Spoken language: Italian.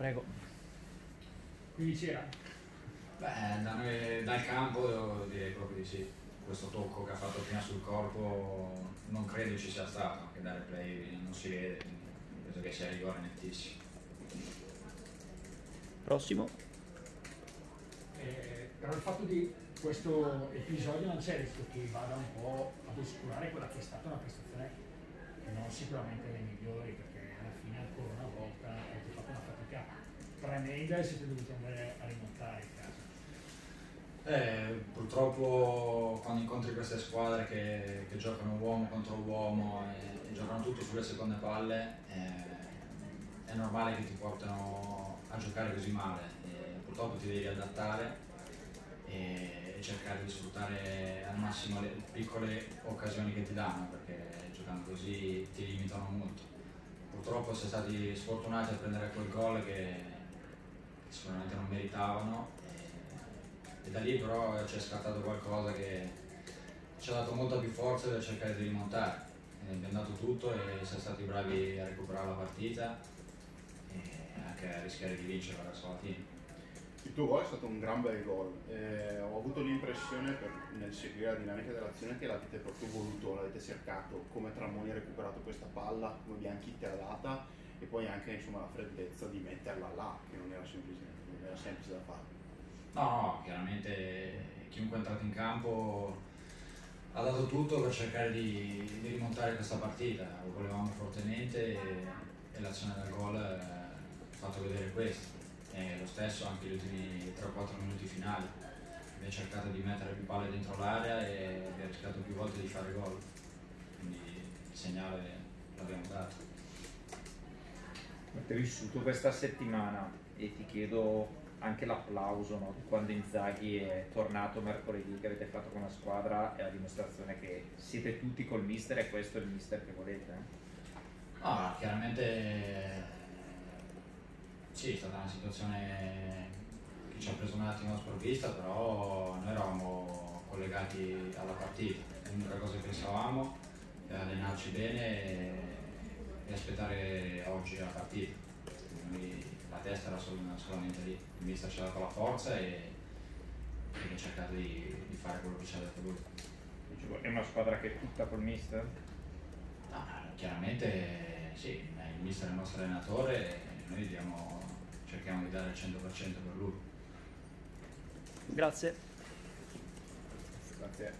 Prego. Quindi c'era? Beh, da noi, dal campo direi proprio di sì. Questo tocco che ha fatto prima sul corpo non credo ci sia stato, anche da replay non si vede, penso che sia rigore nettissimo. Prossimo. Eh, però il fatto di questo episodio non c'è rischio che vada un po' ad oscurare quella che è stata una prestazione non sicuramente dei migliori, perché alla fine ancora una volta avete fatto una fatica tremenda e siete dovuti andare a rimontare in casa. Eh, purtroppo quando incontri queste squadre che, che giocano uomo contro uomo e, e, giocano tutto sulle seconde palle, eh, è normale che ti portano a giocare così male. E purtroppo ti devi adattare e, e, cercare di sfruttare al massimo le piccole occasioni che ti danno, perché giocando così ti limitano molto. Purtroppo si è stati sfortunati a prendere quel gol che sicuramente non meritavano e da lì però ci è scattato qualcosa che ci ha dato molta più forza per cercare di rimontare. E abbiamo dato tutto e siamo stati bravi a recuperare la partita e anche a rischiare di vincere verso la fine. Il tuo gol è stato un gran bel gol. Eh, ho avuto l'impressione per, nel seguire la dinamica dell'azione che l'avete proprio voluto, l'avete cercato, come Tramoni ha recuperato questa palla, come Bianchi te l'ha data e poi anche insomma, la freddezza di metterla là, che non era semplice, non era semplice da fare. No, chiaramente chiunque è entrato in campo ha dato tutto per cercare di, di rimontare questa partita, lo volevamo fortemente e, e l'azione del gol ha fatto vedere questo. E lo stesso anche gli ultimi 3-4 minuti finali. Abbiamo cercato di mettere più palle dentro l'area e abbiamo cercato più volte di fare gol. Quindi il segnale l'abbiamo dato. Avete vissuto questa settimana e ti chiedo anche l'applauso no? quando Inzaghi è tornato mercoledì che avete fatto con la squadra è la dimostrazione che siete tutti col mister e questo è il mister che volete. Eh? No, chiaramente sì, è stata una situazione che ci ha preso un attimo a sprovvista, però noi eravamo collegati alla partita. L'unica cosa che pensavamo è allenarci bene e, e aspettare oggi la partita. Quindi la testa era sol- solamente lì, il mister ci ha dato la forza e, e abbiamo cercato di, di, fare quello che ci ha detto lui. È una squadra che è tutta col mister? No, chiaramente sì, il mister è il nostro allenatore noi diamo cerchiamo di dare il 100% per lui. Grazie. Grazie.